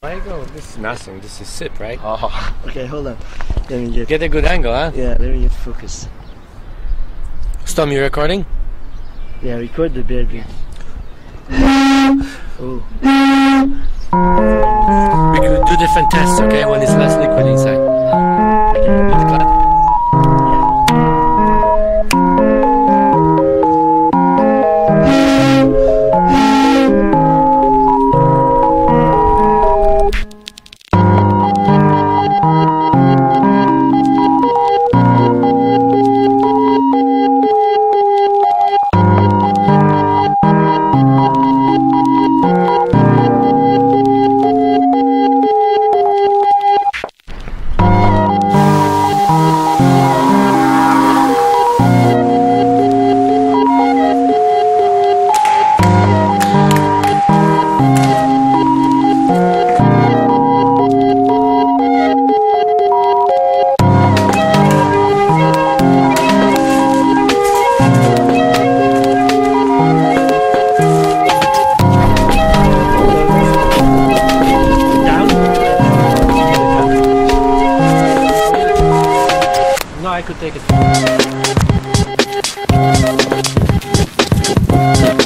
There go. This is nothing. This is sip, right? Oh. Okay, hold on. Let me get. Get a good angle, huh? Yeah, let me get focus. Storm, you recording? Yeah, record the beer drink. Oh, We could do different tests, okay? When it's I could take it.